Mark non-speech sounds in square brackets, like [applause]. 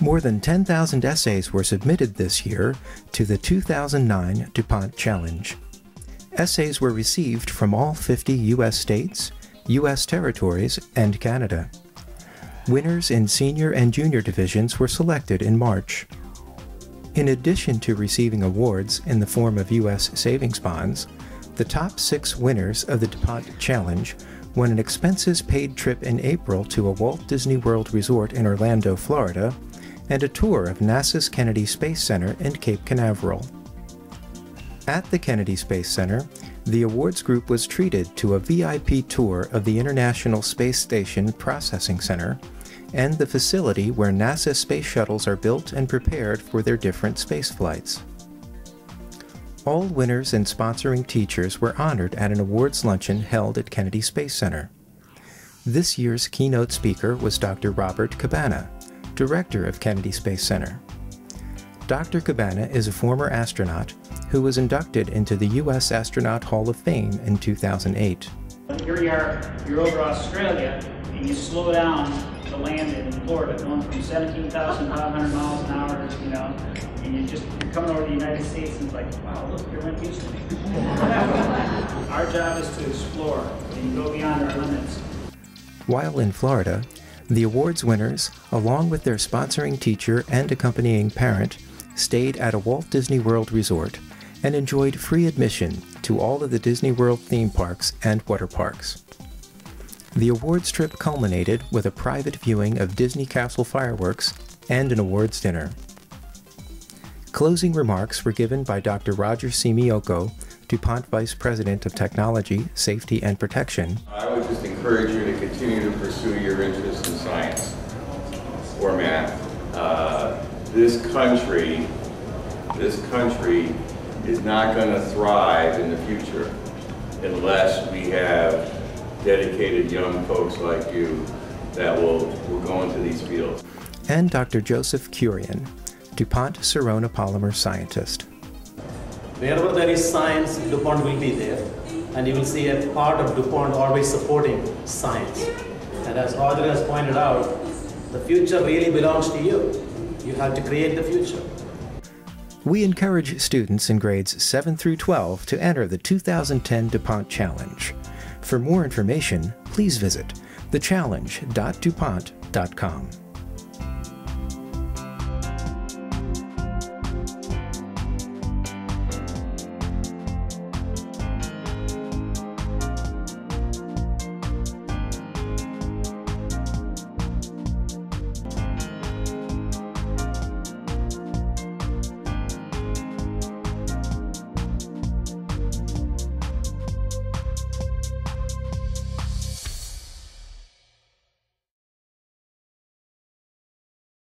More than 10,000 essays were submitted this year to the 2009 DuPont Challenge. Essays were received from all 50 U.S. states, U.S. territories, and Canada. Winners in senior and junior divisions were selected in March. In addition to receiving awards in the form of U.S. savings bonds, the top six winners of the DuPont Challenge won an expenses paid trip in April to a Walt Disney World resort in Orlando, Florida, and a tour of NASA's Kennedy Space Center in Cape Canaveral. At the Kennedy Space Center, the awards group was treated to a VIP tour of the International Space Station Processing Center and the facility where NASA space shuttles are built and prepared for their different space flights. All winners and sponsoring teachers were honored at an awards luncheon held at Kennedy Space Center. This year's keynote speaker was Dr. Robert Cabana, director of Kennedy Space Center. Dr. Cabana is a former astronaut who was inducted into the U.S. Astronaut Hall of Fame in 2008. Here you are, you're over Australia, and you slow down to land in Florida, going from 17,500 miles an hour, you know, and you just, you're coming over to the United States, and it's like, wow, look, you're in Houston. [laughs] our job is to explore and go beyond our limits. While in Florida, the awards winners, along with their sponsoring teacher and accompanying parent, stayed at a Walt Disney World resort and enjoyed free admission to all of the Disney World theme parks and water parks. The awards trip culminated with a private viewing of Disney Castle fireworks and an awards dinner. Closing remarks were given by Dr. Roger Siemionko, DuPont Vice President of Technology, Safety, and Protection. I would just encourage you to continue to pursue your interest in science or math. Uh, this country, this country is not going to thrive in the future unless we have dedicated young folks like you that will, will go into these fields. And Dr. Joseph Kurian, DuPont Sorona polymer scientist. Wherever there is science, DuPont will be there. And you will see a part of DuPont always supporting science. And as Roger has pointed out, the future really belongs to you. You have to create the future. We encourage students in grades 7 through 12 to enter the 2010 DuPont Challenge. For more information, please visit thechallenge.dupont.com.